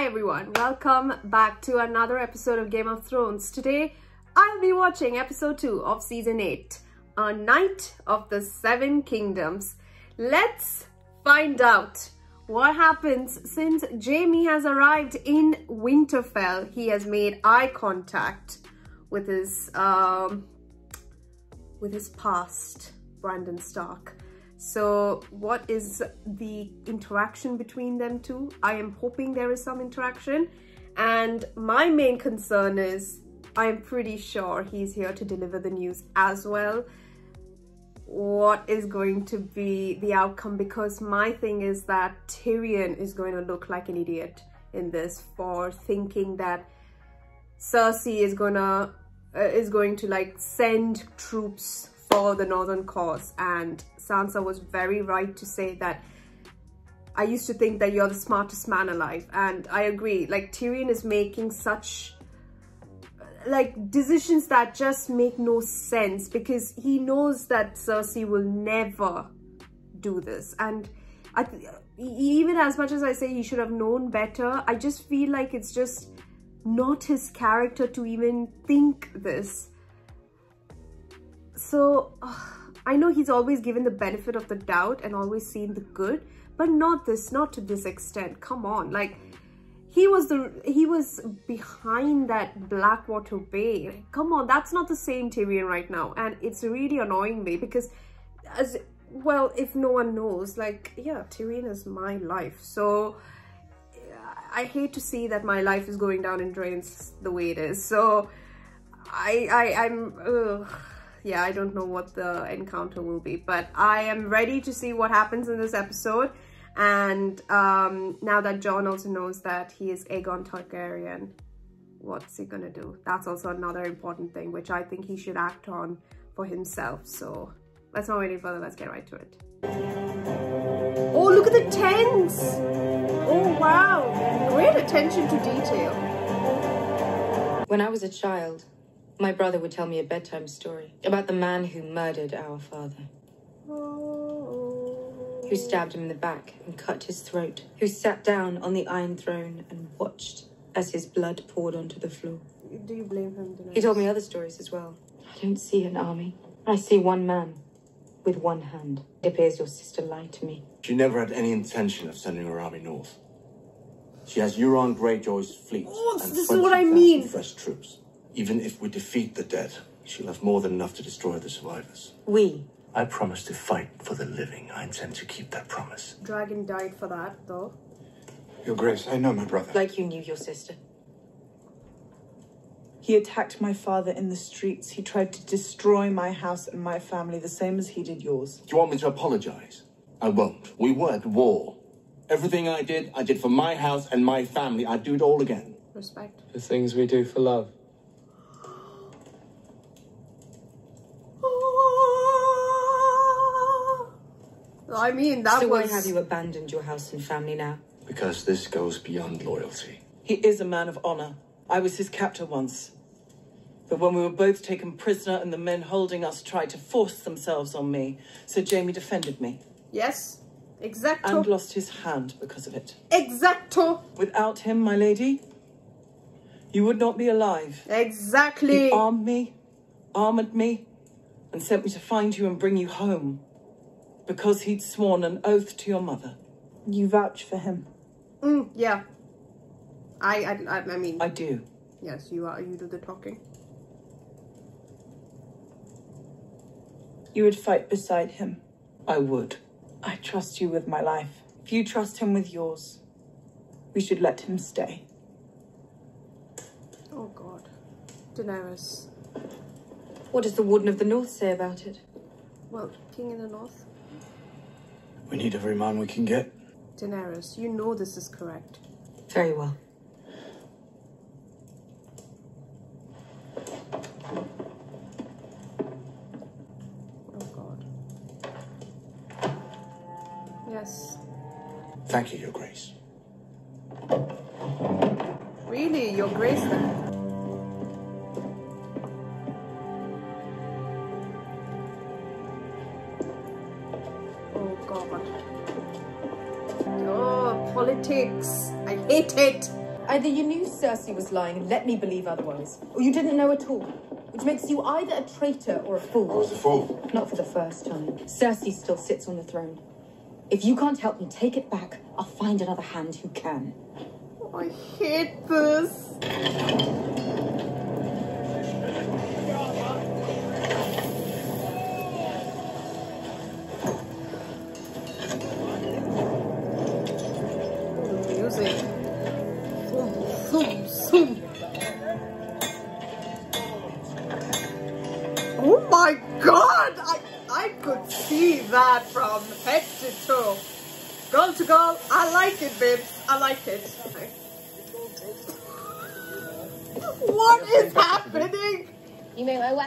Hi everyone, welcome back to another episode of Game of Thrones. Today, I'll be watching episode 2 of season 8, A Knight of the Seven Kingdoms. Let's find out what happens since Jaime has arrived in Winterfell. He has made eye contact with his, um, with his past, Brandon Stark. So what is the interaction between them two? I am hoping there is some interaction. And my main concern is I'm pretty sure he's here to deliver the news as well. What is going to be the outcome? Because my thing is that Tyrion is going to look like an idiot in this for thinking that Cersei is gonna uh, is going to like send troops for the northern cause and Sansa was very right to say that I used to think that you're the smartest man alive and I agree like Tyrion is making such like decisions that just make no sense because he knows that Cersei will never do this and I even as much as I say he should have known better I just feel like it's just not his character to even think this so uh, I know he's always given the benefit of the doubt and always seen the good, but not this, not to this extent. Come on, like he was the he was behind that Blackwater Bay. Come on, that's not the same Tyrion right now, and it's really annoying me because as well, if no one knows, like yeah, Tyrion is my life, so. I hate to see that my life is going down in drains the way it is. So I, I, I'm, ugh yeah, I don't know what the encounter will be, but I am ready to see what happens in this episode. And um, now that Jon also knows that he is Aegon Targaryen, what's he gonna do? That's also another important thing, which I think he should act on for himself. So let's not wait any further, let's get right to it. Oh, look at the tents! Oh, wow! Great attention to detail. When I was a child, my brother would tell me a bedtime story about the man who murdered our father. Who stabbed him in the back and cut his throat. Who sat down on the Iron Throne and watched as his blood poured onto the floor. Do you blame him? He told me other stories as well. I don't see an army. I see one man with one hand. It appears your sister lied to me. She never had any intention of sending her army north. She has Euron Greyjoy's fleet oh, and this is what I mean. fresh troops. Even if we defeat the dead, she'll have more than enough to destroy the survivors. We? I promise to fight for the living. I intend to keep that promise. Dragon died for that, though. Your Grace, I know my brother. Like you knew your sister. He attacked my father in the streets. He tried to destroy my house and my family, the same as he did yours. Do you want me to apologize? I won't. We were at war. Everything I did, I did for my house and my family. I'd do it all again. Respect. The things we do for love. I mean, that so was... why have you abandoned your house and family now? Because this goes beyond loyalty. He is a man of honor. I was his captor once. But when we were both taken prisoner and the men holding us tried to force themselves on me, so Jaime defended me. Yes, exacto. And lost his hand because of it. Exacto. Without him, my lady, you would not be alive. Exactly. He armed me, armored me, and sent me to find you and bring you home. Because he'd sworn an oath to your mother. You vouch for him? Mm, yeah. I, I, I mean... I do. Yes, you are. You do the talking. You would fight beside him. I would. I trust you with my life. If you trust him with yours, we should let him stay. Oh god. Daenerys. What does the Warden of the North say about it? Well, King in the North. We need every man we can get. Daenerys, you know this is correct. Very well. Oh god. Yes. Thank you, Your Grace. Really, Your Grace then? Politics. I hate it. Either you knew Cersei was lying and let me believe otherwise, or you didn't know at all, which makes you either a traitor or a I fool. I was a fool. Not for the first time. Cersei still sits on the throne. If you can't help me take it back, I'll find another hand who can. I hate this.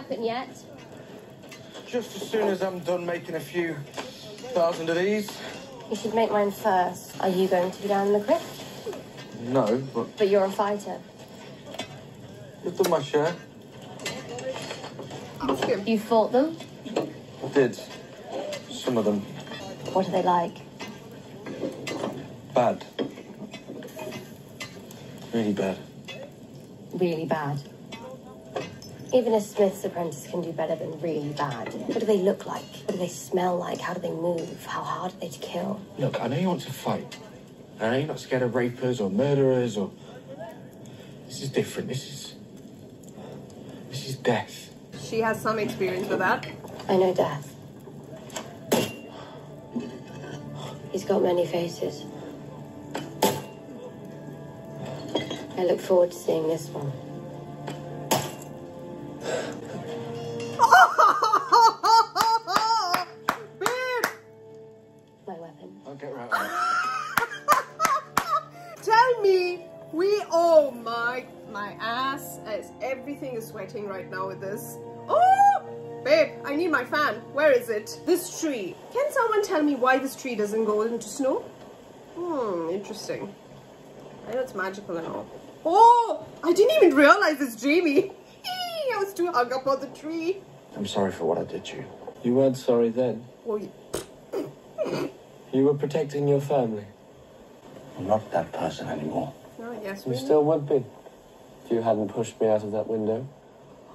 You made my weapon yet? Just as soon as I'm done making a few thousand of these. You should make mine first. Are you going to be down in the crypt? No, but But you're a fighter. you've done my share. Ask him. You fought them? I did. Some of them What are they like? bad. Really bad. Really bad. Even a Smith's apprentice can do better than really bad. What do they look like? What do they smell like? How do they move? How hard are they to kill? Look, I know you want to fight. I know you're not scared of rapers or murderers or. This is different. This is. This is death. She has some experience with that. I know death. He's got many faces. I look forward to seeing this one. It? This tree. Can someone tell me why this tree doesn't go into snow? Hmm, interesting. I know it's magical and all. Oh, I didn't even realize it's Jaime. I was too hung up on the tree. I'm sorry for what I did to you. You weren't sorry then. Oh, y- You were protecting your family. I'm not that person anymore. oh yes, You we still would be. If you hadn't pushed me out of that window.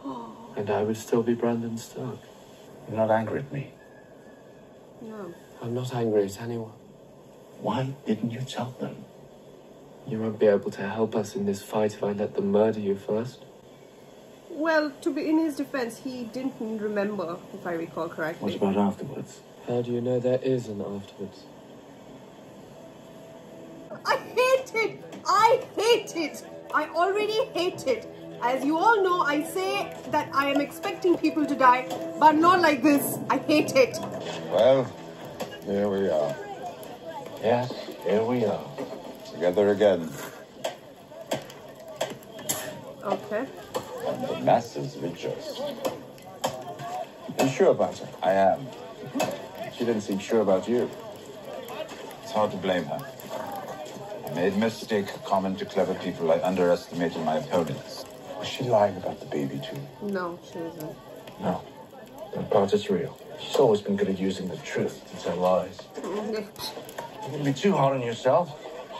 And I would still be Brandon Stark. You're not angry at me. No. I'm not angry at anyone. Why didn't you tell them? You won't be able to help us in this fight if I let them murder you first. Well, to be in his defense, he didn't remember, if I recall correctly. What about afterwards? How do you know there is an afterwards? I hate it. I hate it. I already hate it. As you all know, I say that I am expecting people to die, but not like this. I hate it. Well, here we are, Yes, here we are. together again. Okay. And the masses rejoice. You sure about it? I am. Mm-hmm. She didn't seem sure about you. It's hard to blame her. I made a mistake common to clever people. I underestimated my opponents. Was she lying about the baby too? No, she isn't. No. That part is real. She's always been good at using the truth to tell lies. Mm-hmm. You can be too hard on yourself.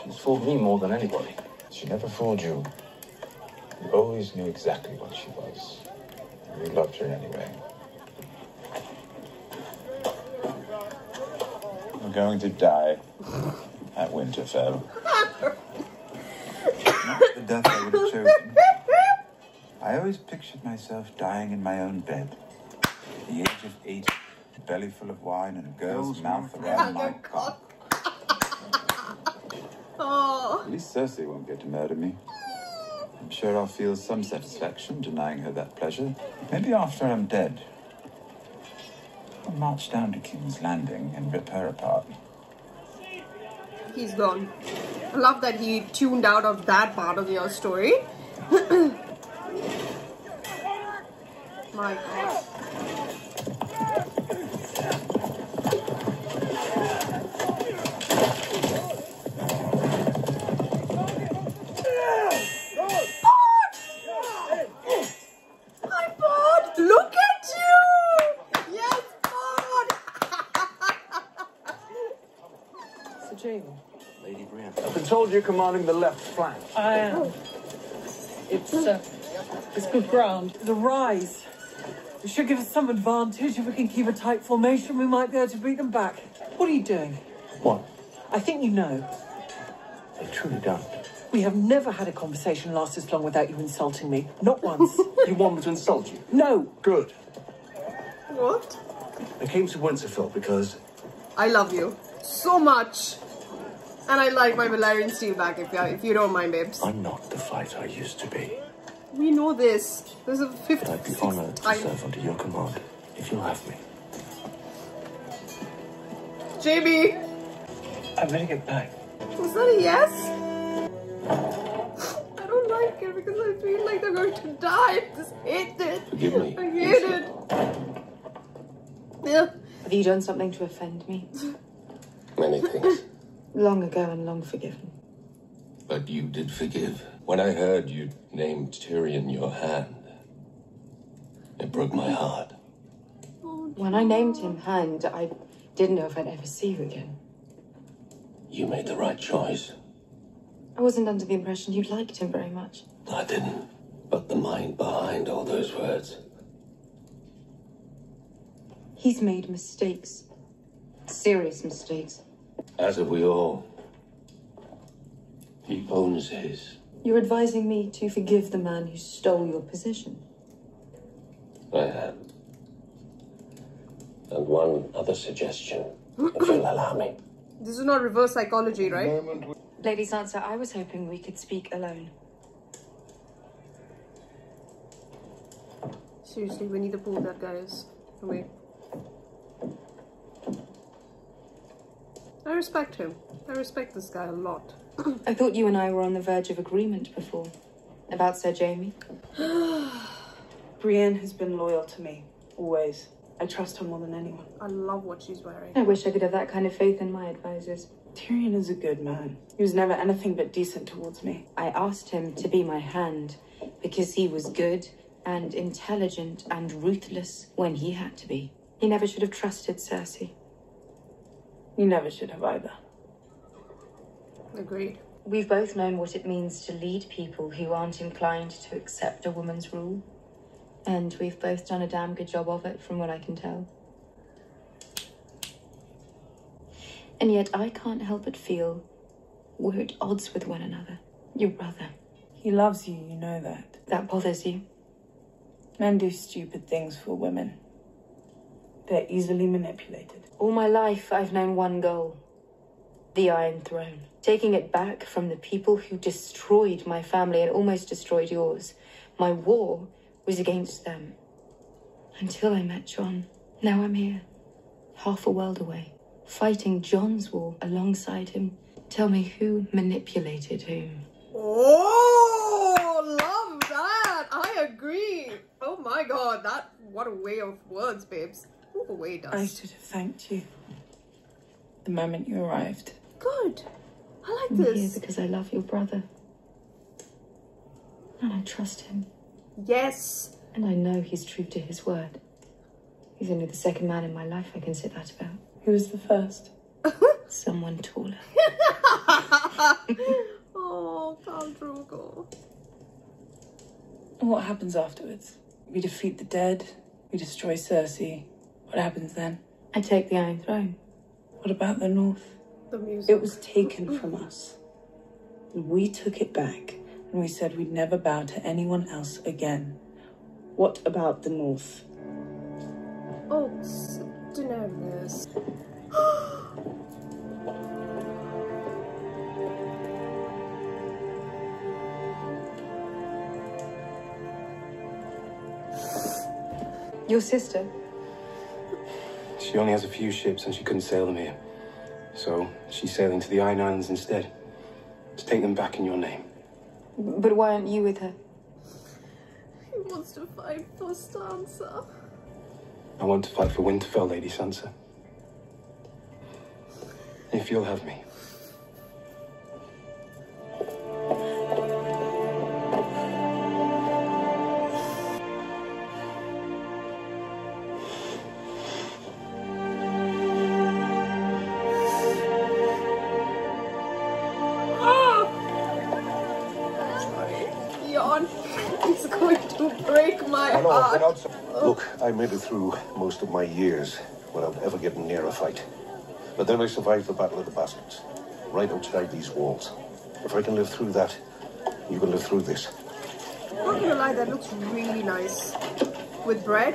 She's fooled me more than anybody. She never fooled you. You always knew exactly what she was. You loved her anyway. We're going to die at Winterfell. Not the death I would have chosen. I always pictured myself dying in my own bed. At the age of eight, a belly full of wine and a girl's mouth around my oh, cock. Oh, At least Cersei won't get to murder me. I'm sure I'll feel some satisfaction denying her that pleasure. Maybe after I'm dead, I'll march down to King's Landing and rip her apart. he's gone. I love that he tuned out of that part of your story. My God. Hi, Pod! Look at you! Yes, Pod! So, Jaime, Lady Brienne. Up until told you're commanding the left flank. I am. It's, uh, it's good ground. The rise. It should give us some advantage. If we can keep a tight formation, we might be able to beat them back. What are you doing? What? I think you know. I truly don't. We have never had a conversation last this long without you insulting me. Not once. You want me to insult you? no. Good. What? I came to Winterfell because I love you so much. And I like my Valyrian steel back if, you- if you don't mind, babes. I'm not the fighter I used to be. We know this. This is the fifth, I'd be honored to time. serve under your command if you'll have me. JB, I'm ready to get back. was that a yes? I don't like it because I feel like they're going to die. I just hate it. Forgive me. I hate it. Yeah. Have you done something to offend me? Many things. Long ago and long forgiven. But you did forgive. When I heard you named Tyrion your hand, it broke my heart. When I named him Hand, I didn't know if I'd ever see you again. You made the right choice. I wasn't under the impression you liked him very much. I didn't. But the mind behind all those words. He's made mistakes. Serious mistakes. As have we all. He owns his. You're advising me to forgive the man who stole your position. I am. And one other suggestion, if you'll allow me. This is not reverse psychology, right? Lady Sansa, I was hoping we could speak alone. Seriously, we need to pull that guys away. I respect him. I respect this guy a lot. I thought you and I were on the verge of agreement before. About Sir Jaime. Brienne has been loyal to me, always. I trust her more than anyone. I love what she's wearing. I wish I could have that kind of faith in my advisors. Tyrion is a good man. He was never anything but decent towards me. I asked him to be my hand because he was good and intelligent and ruthless when he had to be. He never should have trusted Cersei. You never should have either. Agreed. We've both known what it means to lead people who aren't inclined to accept a woman's rule. And we've both done a damn good job of it, from what I can tell. And yet I can't help but feel we're at odds with one another. Your brother. He loves you, you know that. That bothers you. Men do stupid things for women. They're easily manipulated. All my life, I've known one goal the Iron Throne. Taking it back from the people who destroyed my family and almost destroyed yours. My war was against them. Until I met Jon. Now I'm here, half a world away, fighting Jon's war alongside him. Tell me who manipulated whom. Oh, love that. I agree. Oh my god, that what a way of words, babes. Move away, I should have thanked you the moment you arrived. Good. I like I'm here this. because I love your brother. And I trust him. Yes. And I know he's true to his word. He's only the second man in my life I can say that about. Who was the first? Someone taller. oh, Khal Drogo. And what happens afterwards? We defeat the dead, we destroy Cersei. What happens then? I take the Iron Throne. What about the North? The music. It was taken from us. We took it back, and we said we'd never bow to anyone else again. What about the North? Oh, s- Daenerys. Your sister? She only has a few ships and she couldn't sail them here. So she's sailing to the Iron Islands instead. To take them back in your name. But why aren't you with her? He wants to fight for Sansa. I want to fight for Winterfell, Lady Sansa. If you'll have me. I made it through most of my years without ever getting near a fight. But then I survived the Battle of the Bastards, right outside these walls. If I can live through that, you can live through this. Not gonna lie, that looks really nice. With bread.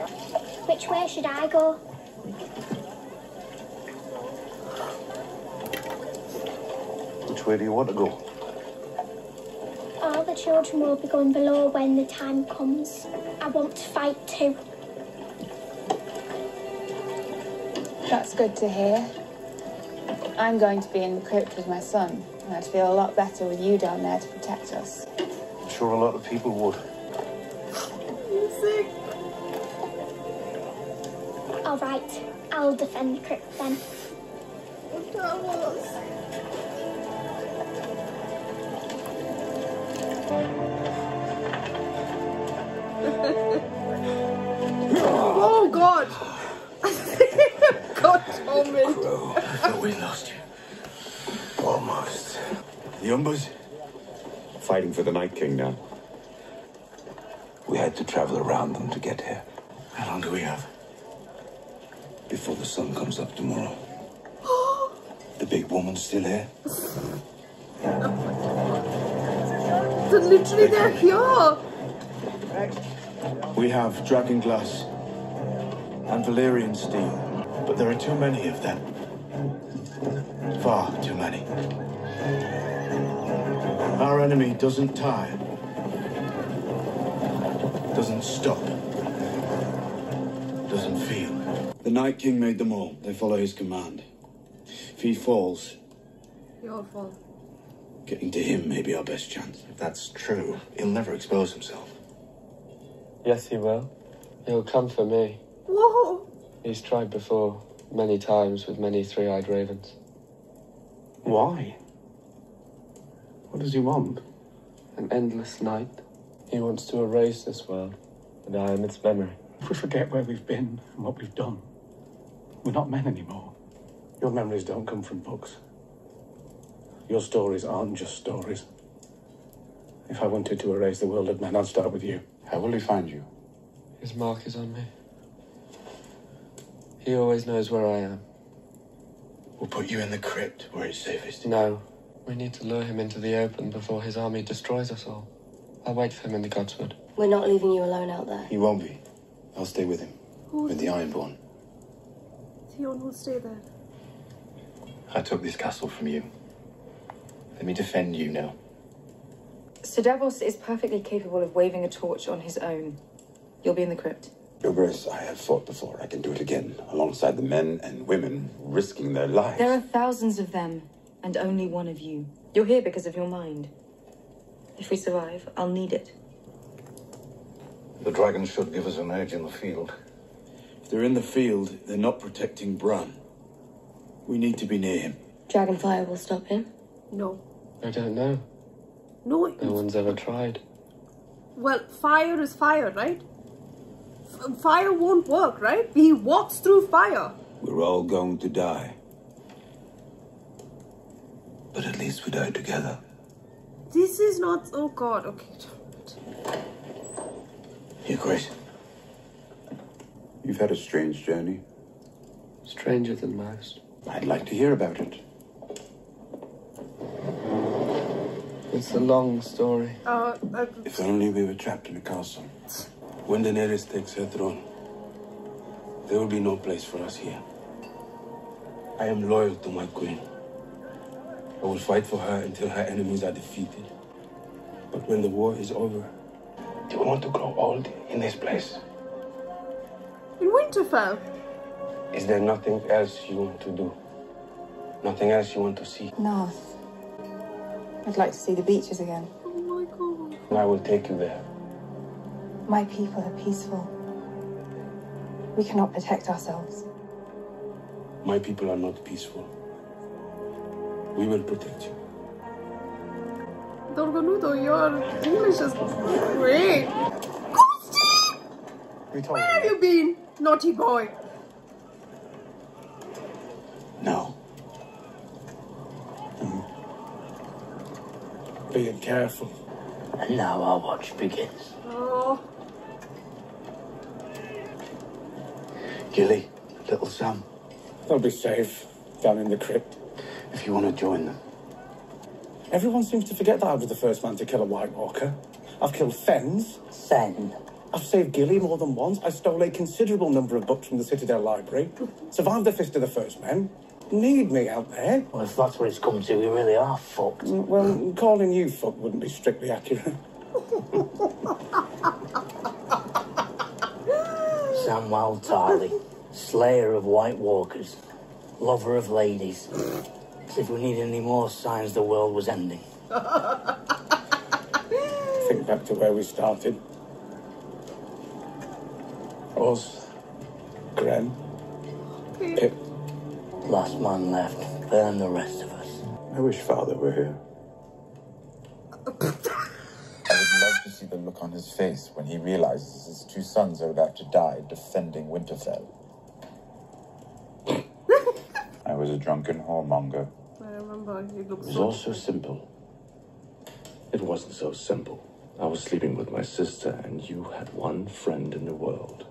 Which way should I go? Which way do you want to go? All the children will be going below when the time comes. I want to fight too. That's good to hear. I'm going to be in the crypt with my son, and I'd feel a lot better with you down there to protect us. I'm sure a lot of people would. Sick. All right, I'll defend the crypt then. oh thought we lost you. Almost. The Umbers? Fighting for the Night King now. We had to travel around them to get here. How long do we have? Before the sun comes up tomorrow. the big woman's still here? They're literally they're here. We have dragon glass and Valyrian steel, but there are too many of them. Far too many. Our enemy doesn't tire, doesn't stop, doesn't feel. The Night King made them all. They follow his command. If he falls, Your fault. getting to him may be our best chance. If that's true, he'll never expose himself. Yes, he will. He'll come for me. Whoa! He's tried before, many times with many three eyed ravens. Why? What does he want? An endless night. He wants to erase this world, and I am its memory. If we forget where we've been and what we've done, we're not men anymore. Your memories don't come from books. Your stories aren't just stories. If I wanted to erase the world of men, I'd start with you. How will he find you? His mark is on me. He always knows where I am. We'll put you in the crypt where it's safest. No, we need to lure him into the open before his army destroys us all. I'll wait for him in the Godswood. We're not leaving you alone out there. He won't be. I'll stay with him. With the Ironborn. Theon will stay there. I took this castle from you. Let me defend you now. Sir Davos is perfectly capable of waving a torch on his own. You'll be in the crypt. Your Grace, I have fought before. I can do it again, alongside the men and women risking their lives. There are thousands of them, and only one of you. You're here because of your mind. If we survive, I'll need it. The dragons should give us an edge in the field. If they're in the field, they're not protecting Bran. We need to be near him. Dragonfire will stop him. No. I don't know. No. No one's ever tried. Well, fire is fire, right? F- fire won't work, right? He walks through fire. We're all going to die. But at least we die together. This is not. Oh god, okay. Your Grace. You've had a strange journey. Stranger than most. I'd like to hear about it. It's a long story. Uh, uh, If only we were trapped in a castle. When Daenerys takes her throne, there will be no place for us here. I am loyal to my queen. I will fight for her until her enemies are defeated. But when the war is over, do you want to grow old in this place? in Winterfell. Is there nothing else you want to do? Nothing else you want to see? North. I'd like to see the beaches again. Oh my god. And I will take you there. My people are peaceful. We cannot protect ourselves. My people are not peaceful. We will protect you. Torgo Nudho, your English is great. We Where have you been, naughty boy? No. Mm. Be careful. And now our watch begins. Oh, Gilly, little Sam. They'll be safe down in the crypt. If you want to join them. Everyone seems to forget that I was the first man to kill a White Walker. I've killed Thenns. Thenn. I've saved Gilly more than once. I stole a considerable number of books from the Citadel Library. Survived the Fist of the First Men. Need me out there. Well, if that's what it's come to, we really are fucked. Mm, Well, calling you fucked wouldn't be strictly accurate. Samwell Tarly, slayer of White Walkers, lover of ladies. As if we need any more signs the world was ending. Think back to where we started. Us, Grenn, Pyp. Last man left, then the rest of us. I wish Father were here. I would love to see the look on his face when he realizes his two sons are about to die defending Winterfell. I was a drunken whoremonger. I remember you It was so all so simple. It wasn't so simple. I was sleeping with my sister, and you had one friend in the world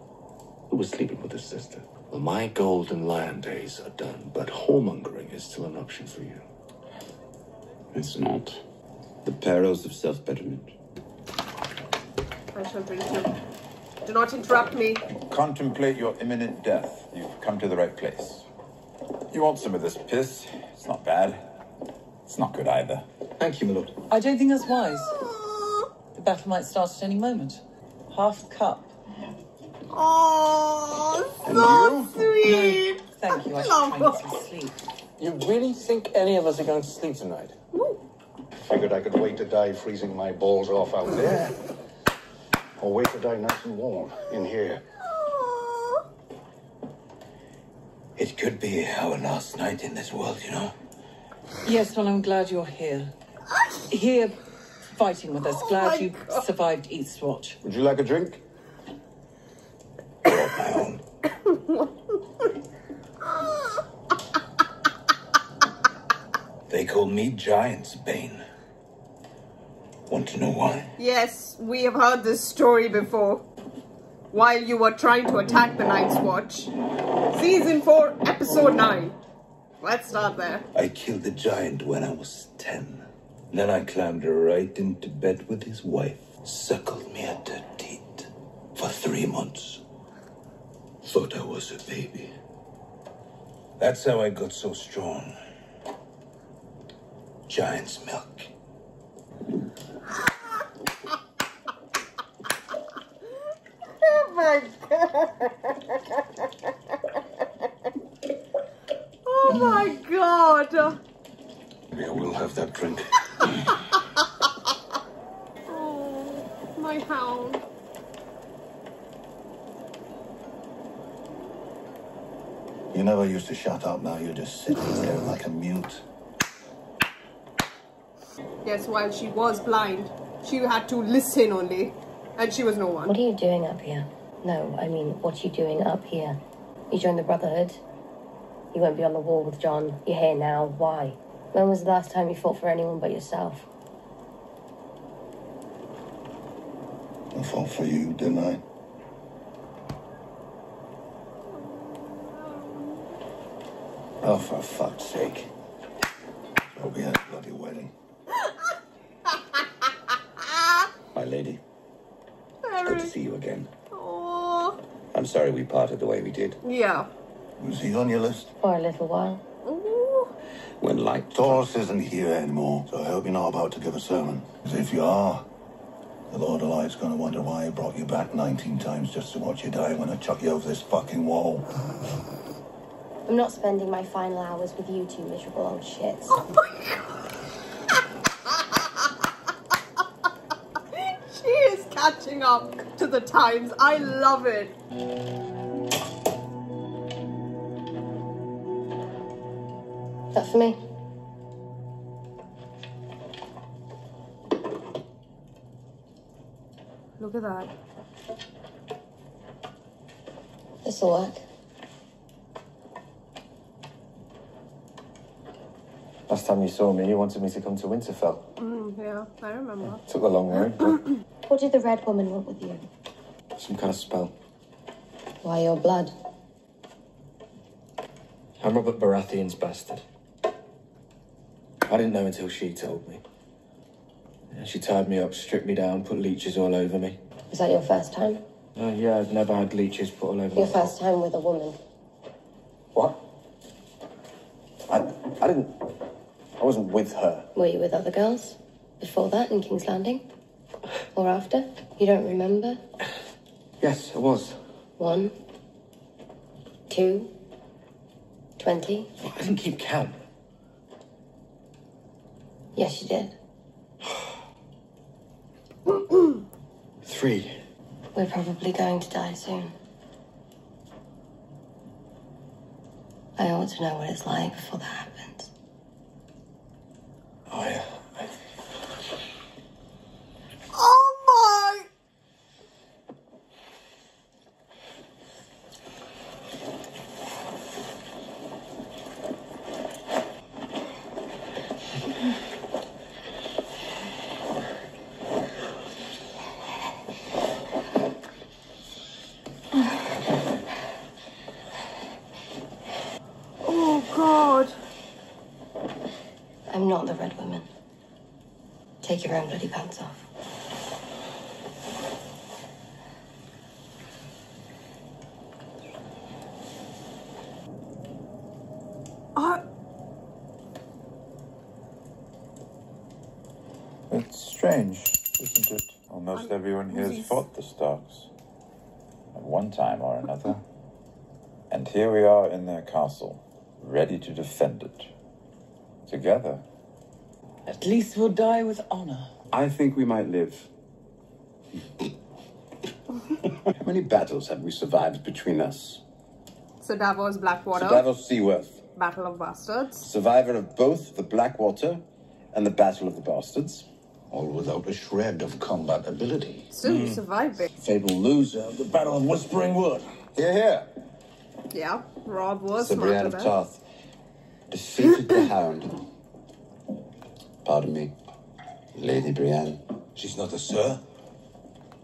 who was sleeping with his sister. Well, my golden lion days are done, but whoremongering is still an option for you. It's not. The perils of self betterment. I shall drink too. Do not interrupt me. Contemplate your imminent death. You've come to the right place. You want some of this piss? It's not bad. It's not good either. Thank you, my lord. I don't think that's wise. The battle might start at any moment. Half cup. Oh, so sweet. Thank you. I should Love try and some sleep. You really think any of us are going to sleep tonight? Figured I could wait to die freezing my balls off out there. Or wait to die nice and warm in here. It could be our last night in this world, you know. Yes, well, I'm glad you're here. Here, fighting with us. Oh glad you survived Eastwatch. Would you like a drink? They call me Giant's Bane. Want to know why? Yes, we have heard this story before. While you were trying to attack the Night's Watch. Season 4, Episode 9. Let's start there. I killed the giant when I was ten. Then I climbed right into bed with his wife, suckled me at her teat for three months. Thought I was a baby. That's how I got so strong. Giant's milk. Oh my god. Oh my god. Maybe I will have that drink. Oh, my hound. You never used to shut up, now you're just sitting there like a mute. Yes, while she was blind, she had to listen only. And she was no one. What are you doing up here? No, I mean, what are you doing up here? You joined the Brotherhood. You won't be on the wall with Jon. You're here now. Why? When was the last time you fought for anyone but yourself? I fought for you, didn't I? Oh, for fuck's sake. Hope we had a bloody wedding. My lady, it's good to see you again. Oh, I'm sorry we parted the way we did. yeah. Was he on your list? For a little while. Ooh. When light Thoros isn't here anymore, so I hope you're not about to give a sermon. Because if you are, the Lord of Light's gonna wonder why he brought you back 19 times just to watch you die when I chuck you over this fucking wall. I'm not spending my final hours with you two miserable old shits. Oh she is catching up to the times. I love it. That for me? Look at that. This'll work. Last time you saw me, you wanted me to come to Winterfell. Mm, yeah, I remember. Took a long road, but What did the Red Woman want with you? some kind of spell. Why your blood? I'm Robert Baratheon's bastard. I didn't know until she told me. She tied me up, stripped me down, put leeches all over me. Was that your first time? Uh, yeah, I've never had leeches put all over Your me. first time with a woman? What? I, I didn't. I wasn't with her. Were you with other girls? Before that in King's Landing? Or after? You don't remember? Yes, I was. One? Two? Twenty? I didn't keep count. Yes, you did. Three. We're probably going to die soon. I ought to know what it's like before that happens. Oh, yeah. Oh my! Oh god. I'm not the Red Woman. Take your own bloody pants off. I, It's strange, isn't it? Almost everyone here has fought the Starks. At one time or another. And here we are in their castle, ready to defend it. Together. At least we'll die with honor. I think we might live. How many battles have we survived between us? so Davos Blackwater, Sir Davos Seaworth, Battle of Bastards. survivor of both the Blackwater and the Battle of the Bastards. All without a shred of combat ability. Still you hmm. survived it. Fabled loser of the Battle of Whispering Wood. Here, here. Yeah, Robb was Sir Brienne of there. Tarth defeated the Hound. Pardon me, Lady Brienne. She's not a sir.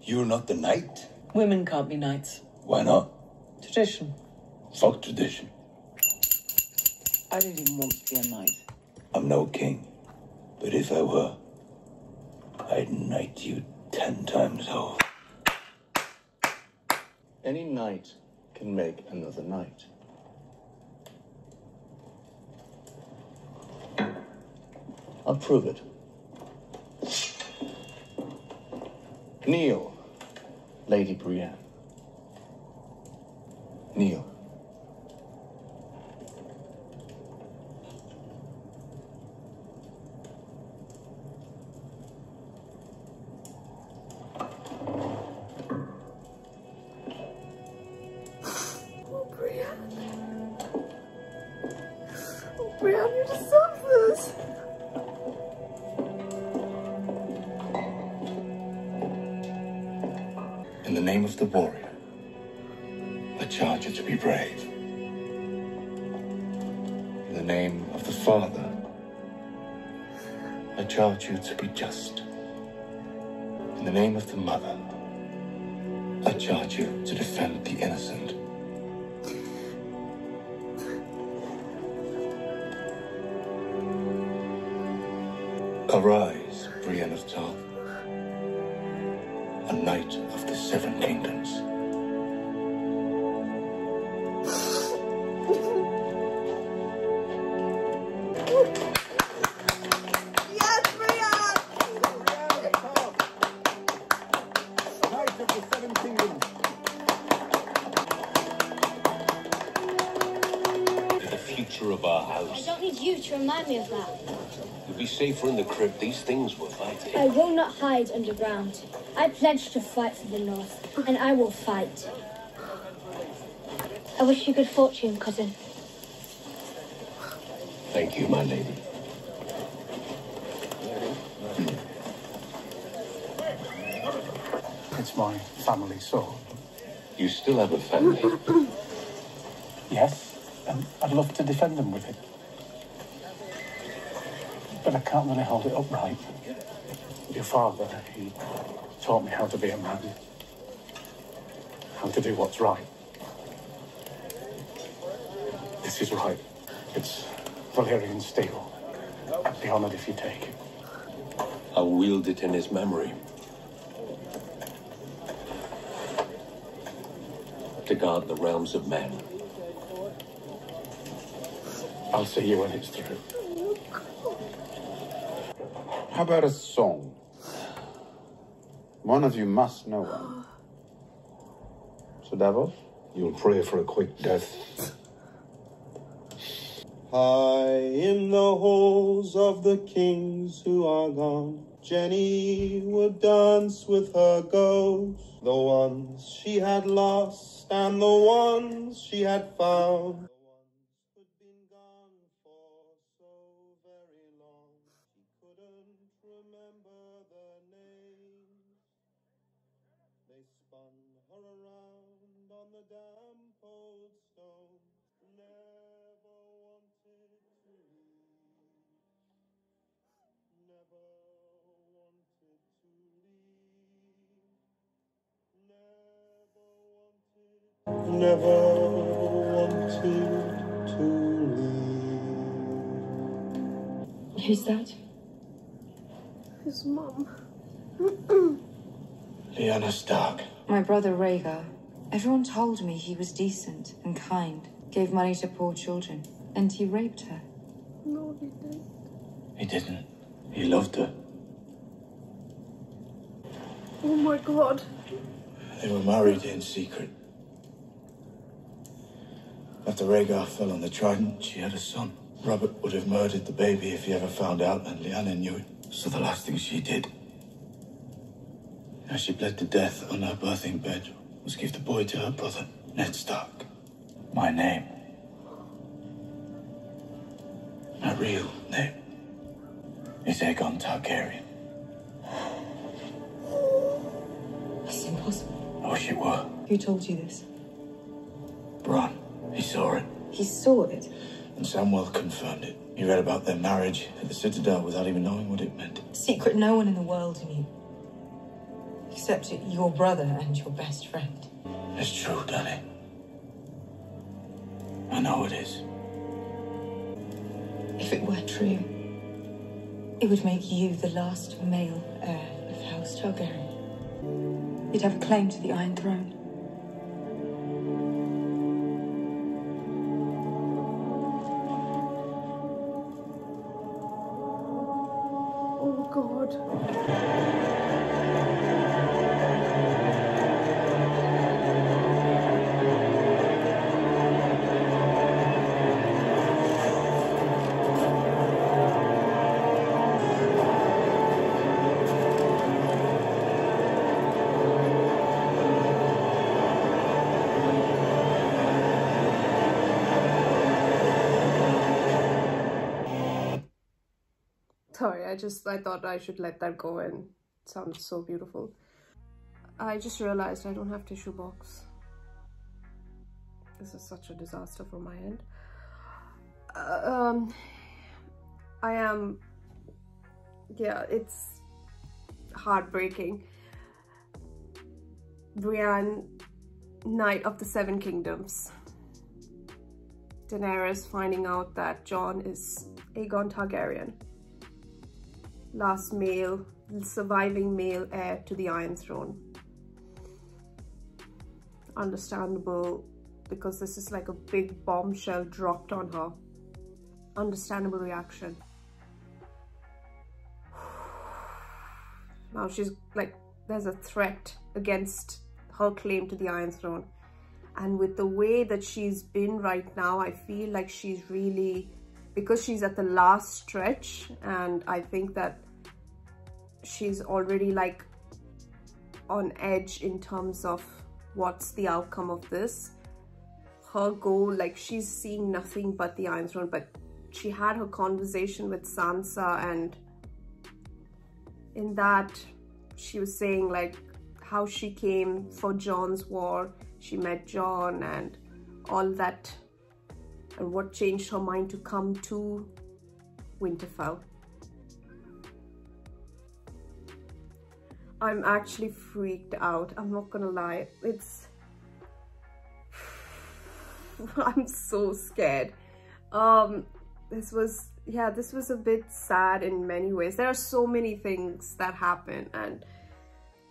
You're not the knight. Women can't be knights. Why not? Tradition. Fuck tradition. I don't even want to be a knight. I'm no king. But if I were, I'd knight you ten times over. Any knight can make another knight. I'll prove it. Kneel, Lady Brienne. Kneel. The of our house. I don't need you to remind me of that. You'll be safer in the crypt. These things were fighting. I will not hide underground. I pledge to fight for the North, and I will fight. I wish you good fortune, cousin. Thank you, my lady. It's my family sword. You still have a family. I'd love to defend them with it. But I can't really hold it upright. Your father, he taught me how to be a man, how to do what's right. This is right. It's Valyrian steel. I'd be honored if you take it. I'll wield it in his memory. To guard the realms of men. I'll see you when it's through. How about a song? One of you must know one. So, Davos? You'll pray for a quick death. High in the halls of the kings who are gone, Jenny would dance with her ghosts, the ones she had lost and the ones she had found. They spun her around on the damp old stone, never wanted to leave, never wanted to leave, never wanted, never wanted to leave. Who's that? His mom. Lyanna Stark. My brother Rhaegar. Everyone told me he was decent and kind, gave money to poor children, and he raped her. No, he didn't. He didn't. He loved her. Oh my god. They were married in secret. After Rhaegar fell on the Trident, she had a son. Robert would have murdered the baby if he ever found out, and Lyanna knew it. So the last thing she did, as she bled to death on her birthing bed, was give the boy to her brother, Ned Stark. My name. My real name is Aegon Targaryen. It's impossible. I wish it were. Who told you this? Bran, he saw it. He saw it. And Samwell confirmed it. He read about their marriage at the Citadel without even knowing what it meant. Secret no one in the world knew. Except your brother and your best friend. It's true, Dany. I know it is. If it were true, it would make you the last male heir of House Targaryen. You'd have a claim to the Iron Throne. Just I thought I should let that go and sounds so beautiful. I just realized I don't have tissue box. This is such a disaster from my end. Uh, um, I am, yeah, it's heartbreaking. Brienne, Knight of the Seven Kingdoms. Daenerys finding out that Jon is Aegon Targaryen last male, surviving male heir to the Iron Throne. Understandable because this is like a big bombshell dropped on her. Understandable reaction. Now she's like, there's a threat against her claim to the Iron Throne. And with the way that she's been right now, I feel like she's really because she's at the last stretch and I think that she's already like on edge in terms of what's the outcome of this. Her goal like she's seeing nothing but the Iron Throne but she had her conversation with Sansa and in that she was saying like how she came for Jon's war. She met Jon and all that and what changed her mind to come to Winterfell. I'm actually freaked out. I'm not gonna lie. It's... I'm so scared. um this was yeah this was a bit sad in many ways there are so many things that happen and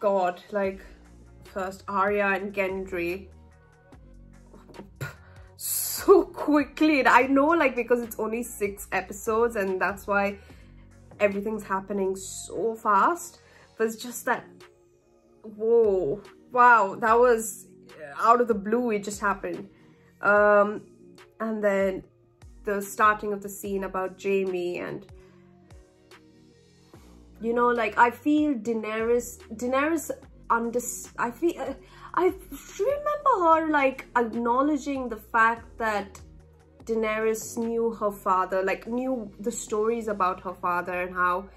god like first Arya and Gendry so quickly. And I know like because it's only six episodes and that's why everything's happening so fast but it's just that whoa wow that was out of the blue it just happened. Um and then the starting of the scene about Jaime and you know like I feel Daenerys Daenerys under I feel uh, I remember her like acknowledging the fact that Daenerys knew her father like knew the stories about her father and how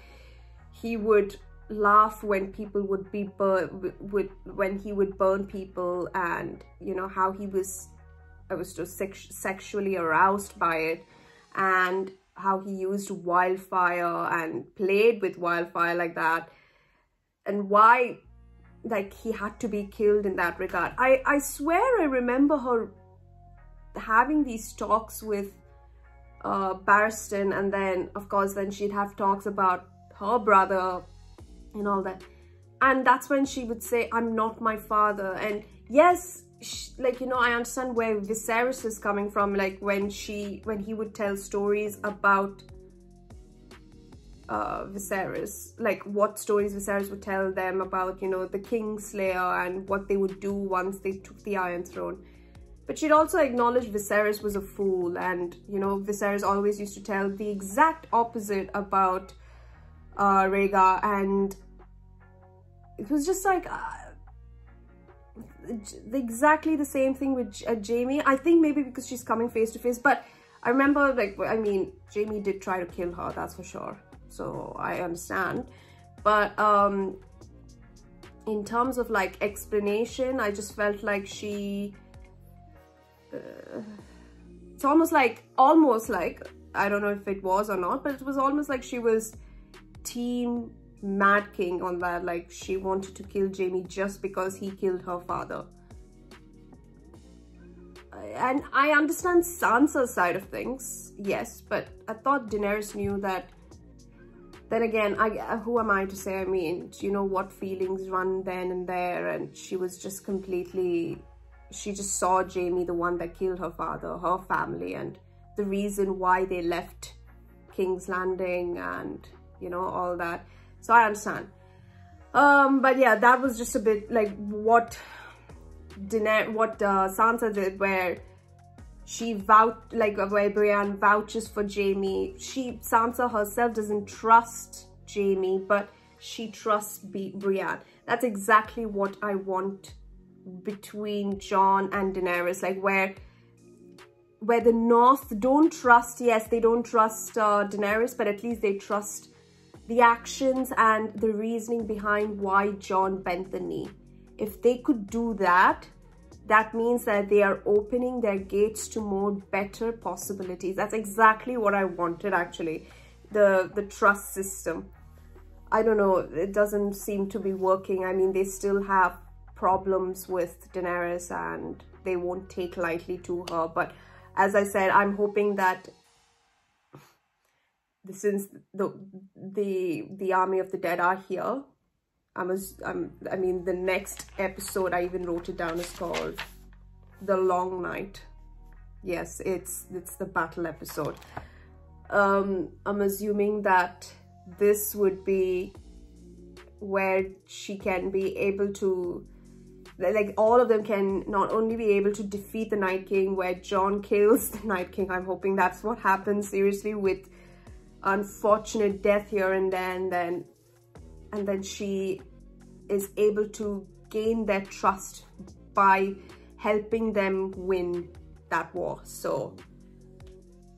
he would laugh when people would be burn would when he would burn people and you know how he was I was just sex sexually aroused by it and how he used wildfire and played with wildfire like that. And why like he had to be killed in that regard. I, I swear I remember her having these talks with uh, Barristan and then of course then she'd have talks about her brother and all that. And that's when she would say, I'm not my father. And yes, like, you know, I understand where Viserys is coming from. Like when she, when he would tell stories about uh, Viserys, like what stories Viserys would tell them about, you know, the Kingslayer and what they would do once they took the Iron Throne. But she'd also acknowledge Viserys was a fool and, you know, Viserys always used to tell the exact opposite about uh, Rhaegar and it was just like uh, exactly the same thing with uh, Jaime. I think maybe because she's coming face to face, but I remember like, I mean, Jaime did try to kill her, that's for sure so I understand. But um, in terms of like explanation, I just felt like she, uh, it's almost like, almost like, I don't know if it was or not, but it was almost like she was team Mad King on that, like she wanted to kill Jaime just because he killed her father. And I understand Sansa's side of things, yes, but I thought Daenerys knew that then again, I, uh, who am I to say? I mean, you know what feelings run then and there, and she was just completely, she just saw Jaime, the one that killed her father, her family, and the reason why they left King's Landing and, you know, all that. So I understand. Um, but yeah, that was just a bit like what Daenerys, what uh, Sansa did, where she vouch like where Brienne vouches for Jaime. She Sansa herself doesn't trust Jaime, but she trusts B Brienne. That's exactly what I want between Jon and Daenerys, like where where the North don't trust, yes, they don't trust uh, Daenerys, but at least they trust the actions and the reasoning behind why Jon bent the knee. If they could do that, that means that they are opening their gates to more better possibilities. That's exactly what I wanted actually, the, the trust system. I don't know, it doesn't seem to be working. I mean, they still have problems with Daenerys and they won't take lightly to her. But as I said, I'm hoping that since the the the army of the dead are here I'm, a, I'm I mean the next episode I even wrote it down is called The Long Night. Yes, it's it's the battle episode. Um, I'm assuming that this would be where she can be able to like all of them can not only be able to defeat the Night King where Jon kills the Night King. I'm hoping that's what happens seriously with unfortunate death here and then then and then she is able to gain their trust by helping them win that war. So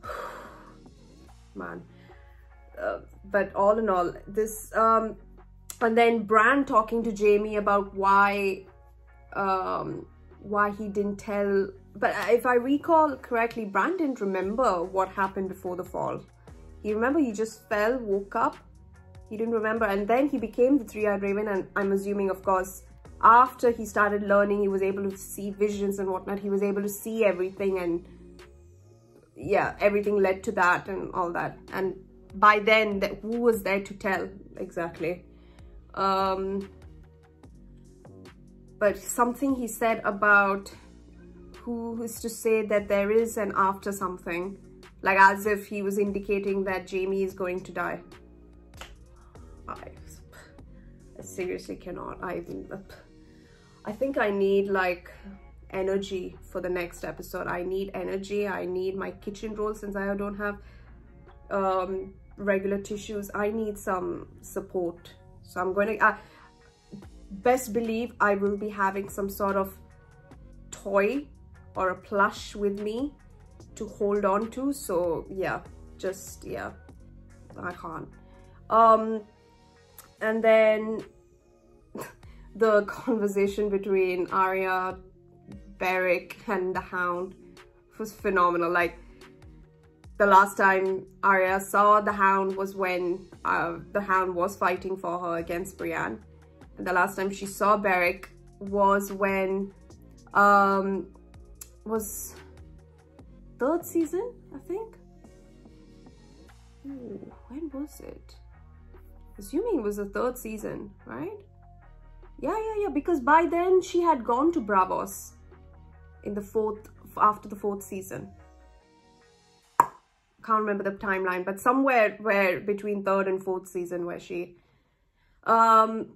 man. Uh, but all in all this um and then Bran talking to Jaime about why um why he didn't tell but if I recall correctly Bran didn't remember what happened before the fall. He remember he just fell woke up he didn't remember and then he became the three-eyed raven and i'm assuming of course after he started learning he was able to see visions and whatnot he was able to see everything and yeah, everything led to that and all that. And by then, that who was there to tell exactly? Um, but something he said about who is to say that there is an after something, like as if he was indicating that Jaime is going to die. Seriously cannot. I, I think I need like energy for the next episode. I need energy. I need my kitchen roll since I don't have um, regular tissues. I need some support. So I'm going to, uh, best believe I will be having some sort of toy or a plush with me to hold on to. So yeah, just, yeah, I can't. Um, and then the conversation between Arya, Beric and the Hound was phenomenal. Like the last time Arya saw the Hound was when uh, the Hound was fighting for her against Brienne. And the last time she saw Beric was when um was third season, I think. Ooh, when was it? Assuming it was the third season, right? Yeah, yeah, yeah, because by then she had gone to Braavos in the fourth, after the fourth season. Can't remember the timeline, but somewhere where between third and fourth season where she, um,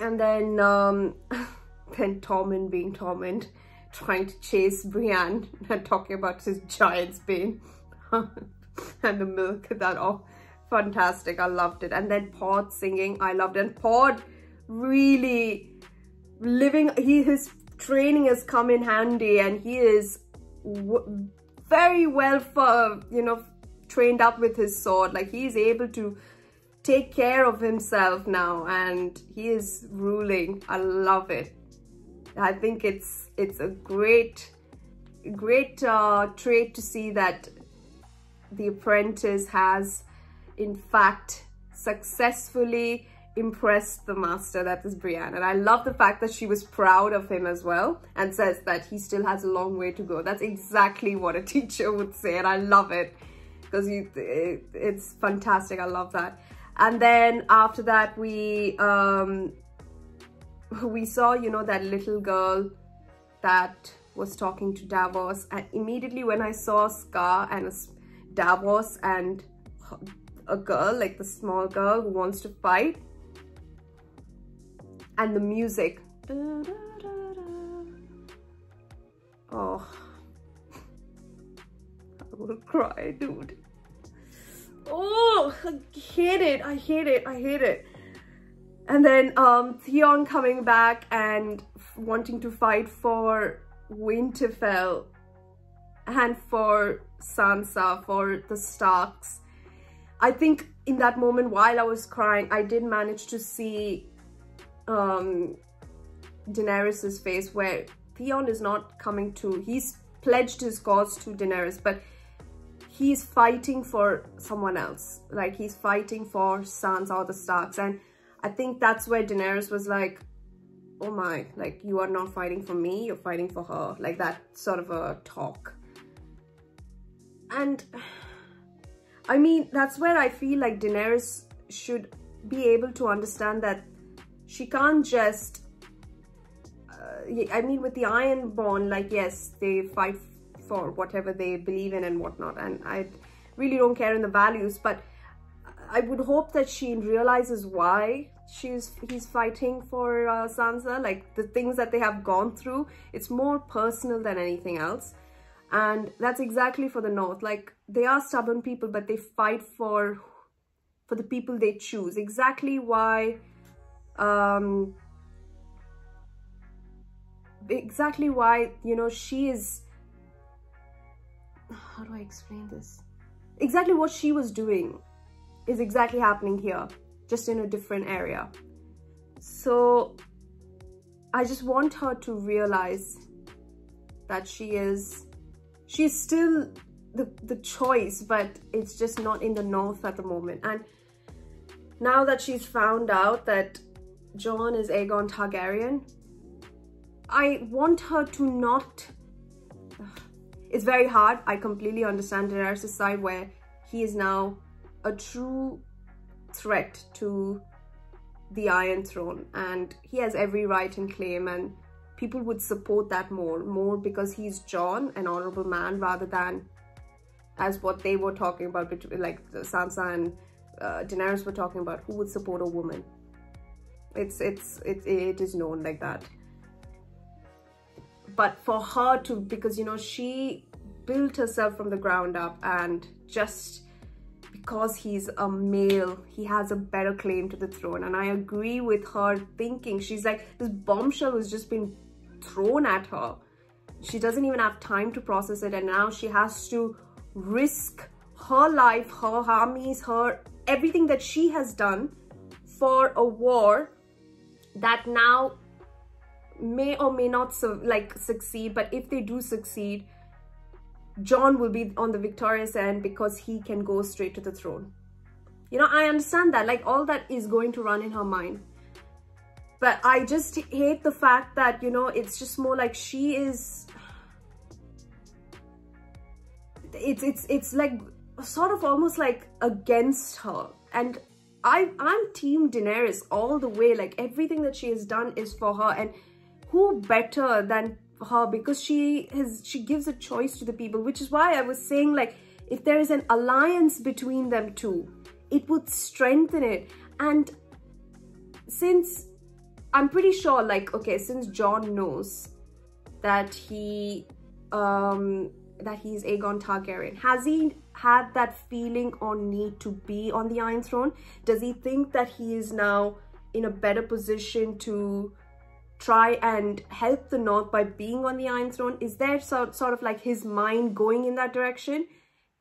and then, um, then Tormund being Tormund, trying to chase Brienne and talking about his giant's bane and the milk, that all fantastic. I loved it. And then Pod singing, I loved it. And Pod really living, he his training has come in handy and he is very well for, you know, trained up with his sword. Like he's able to take care of himself now and he is ruling. I love it. I think it's it's a great great uh, trait to see that the apprentice has in fact successfully impressed the master that is Brienne. And I love the fact that she was proud of him as well and says that he still has a long way to go. That's exactly what a teacher would say and I love it because it, it's fantastic. I love that. And then after that we um we saw you know that little girl that was talking to Davos and immediately when I saw Scar and Davos and a girl like the small girl who wants to fight and the music. Oh. I will cry dude. Oh I hate it. I hate it. I hate it. And then um Theon coming back and wanting to fight for Winterfell and for Sansa for the Starks. I think in that moment while I was crying I did manage to see um Daenerys's face where Theon is not coming to he's pledged his cause to Daenerys but he's fighting for someone else. Like he's fighting for Sansa or the Starks. And I think that's where Daenerys was like oh my like you are not fighting for me you're fighting for her. Like that sort of a talk. And I mean that's where I feel like Daenerys should be able to understand that she can't just uh, I mean with the iron Ironborn like yes they fight for whatever they believe in and whatnot and I really don't care in the values but I would hope that she realizes why she's he's fighting for uh, Sansa like the things that they have gone through. It's more personal than anything else. And that's exactly for the north. Like they are stubborn people but they fight for for the people they choose. Exactly why um exactly why you know she is how do I explain this exactly what she was doing is exactly happening here, just in a different area. So I just want her to realize that she is, she's still the, the choice, but it's just not in the north at the moment. And now that she's found out that Jon is Aegon Targaryen, I want her to not it's very hard. I completely understand Daenerys' side where he is now a true threat to the Iron Throne and he has every right and claim and people would support that more, more because he's Jon, an honorable man, rather than as what they were talking about, between, like Sansa and uh, Daenerys were talking about, who would support a woman. It's, it's, it, it is known like that. But for her to because you know she built herself from the ground up and just because he's a male he has a better claim to the throne. And i agree with her thinking. She's like this bombshell has just been thrown at her. She doesn't even have time to process it. And now she has to risk her life her armies her everything that she has done for a war that now may or may not like succeed but if they do succeed Jon will be on the victorious end because he can go straight to the throne. You know I understand that like all that is going to run in her mind. But I just hate the fact that you know it's just more like she is it's it's it's like sort of almost like against her. And I I'm team Daenerys all the way like everything that she has done is for her and who better than her? Because she has she gives a choice to the people which is why I was saying like if there is an alliance between them two it would strengthen it. And since I'm pretty sure like okay since Jon knows that he um that he's Aegon Targaryen has he had that feeling or need to be on the Iron Throne does he think that he is now in a better position to try and help the North by being on the Iron Throne? Is there sort, sort of like his mind going in that direction?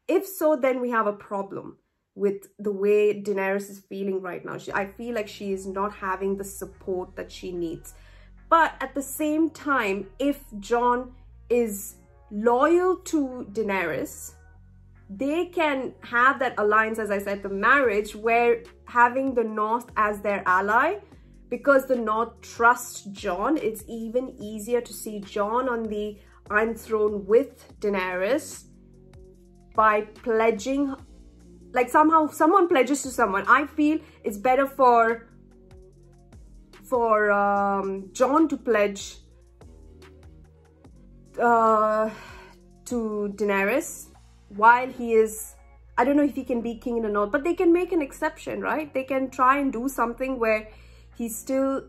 If so, then we have a problem with the way Daenerys is feeling right now. She, I feel like she is not having the support that she needs. But at the same time, if Jon is loyal to Daenerys, they can have that alliance, as I said, the marriage, where having the North as their ally because the North trusts Jon, it's even easier to see Jon on the Iron Throne with Daenerys by pledging, like somehow someone pledges to someone. I feel it's better for for um, Jon to pledge uh, to Daenerys while he is I don't know if he can be king in the north, but they can make an exception, right? They can try and do something where he still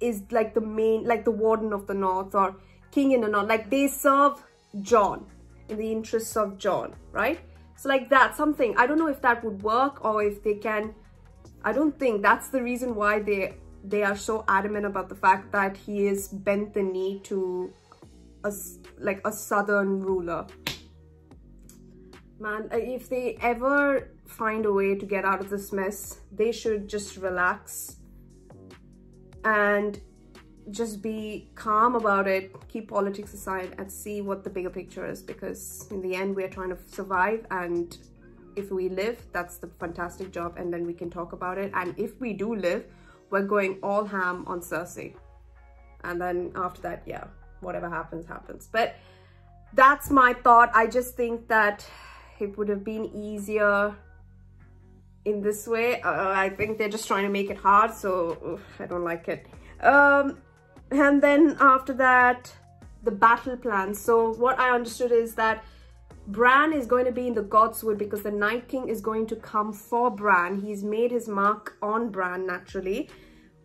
is like the main, like the warden of the north or king in the north. Like they serve Jon in the interests of Jon, right? So like that, something, I don't know if that would work or if they can, I don't think that's the reason why they they are so adamant about the fact that he is bent the knee to a, like a southern ruler. Man, uh, if they ever find a way to get out of this mess, they should just relax and just be calm about it, keep politics aside and see what the bigger picture is because in the end we're trying to survive and if we live, that's the fantastic job and then we can talk about it. And if we do live, we're going all ham on Cersei. And then after that, yeah, whatever happens, happens. But that's my thought. I just think that it would have been easier in this way. Uh, I think they're just trying to make it hard, so ugh, I don't like it. Um, and then after that, the battle plan. So what I understood is that Bran is going to be in the Godswood because the Night King is going to come for Bran. He's made his mark on Bran naturally.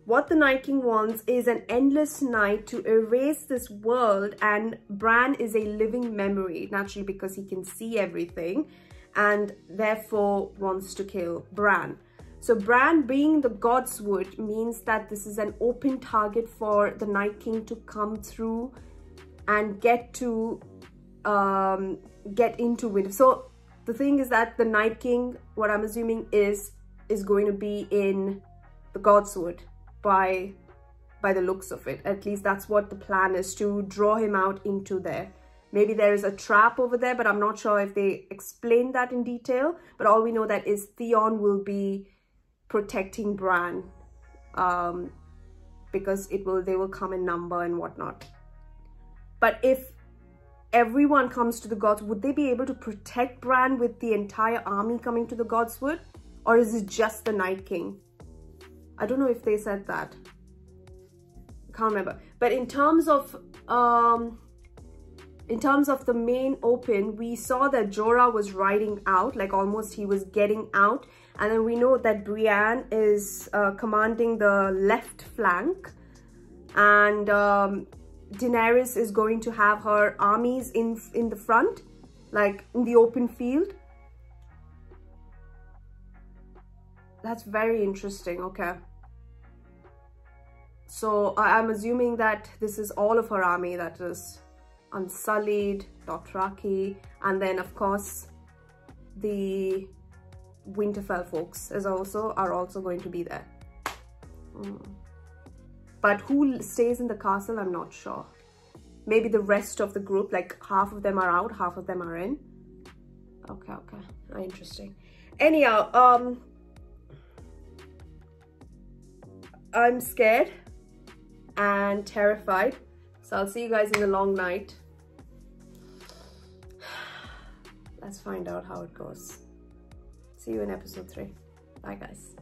What the Night King wants is an endless night to erase this world and Bran is a living memory naturally because he can see everything and therefore wants to kill Bran. So Bran being the God's Godswood means that this is an open target for the Night King to come through and get to um, get into Winter. So the thing is that the Night King, what I'm assuming is is going to be in the God's Godswood by by the looks of it. At least that's what the plan is to draw him out into there. Maybe there is a trap over there, but I'm not sure if they explain that in detail. But all we know that is Theon will be protecting Bran um, because it will they will come in number and whatnot. But if everyone comes to the gods, would they be able to protect Bran with the entire army coming to the Godswood? Or is it just the Night King? I don't know if they said that. Can't remember. But in terms of um in terms of the main open, we saw that Jorah was riding out, like almost he was getting out. And then we know that Brienne is uh, commanding the left flank. And um, Daenerys is going to have her armies in, in the front, like in the open field. That's very interesting, okay. So I'm assuming that this is all of her army that is Unsullied, Dothraki, and then of course the Winterfell folks is also are also going to be there. Mm. But who stays in the castle, I'm not sure. Maybe the rest of the group, like half of them are out, half of them are in. Okay, okay, interesting. Anyhow, um, I'm scared and terrified. So I'll see you guys in the long night. Let's find out how it goes. See you in episode three. Bye guys.